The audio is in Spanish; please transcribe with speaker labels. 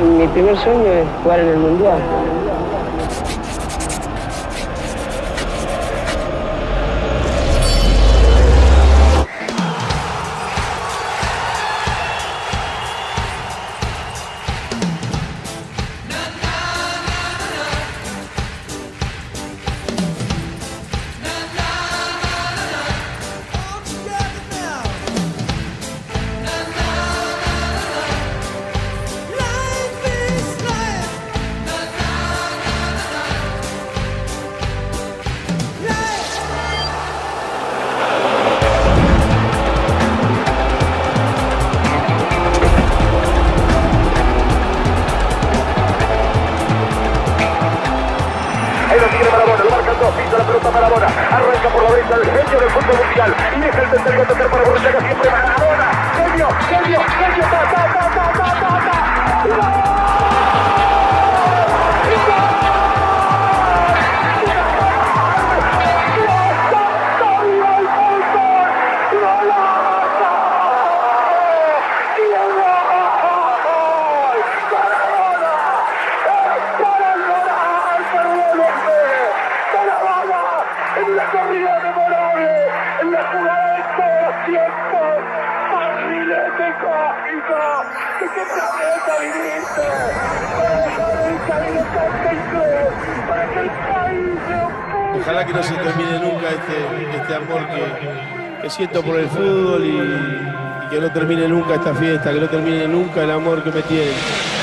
Speaker 1: Mi primer sueño es jugar en el Mundial.
Speaker 2: Por la derecha el genio del fútbol mundial. Y tocar para siempre corrida memorable, en la jugada de todos los tiempos, barrilete cósmico, que te planeta viniste, para dejar el camino tan para que el país se
Speaker 3: Ojalá que no se termine nunca este, este amor que, que siento por el fútbol y, y que no termine nunca esta fiesta, que no termine nunca el amor que me tienen.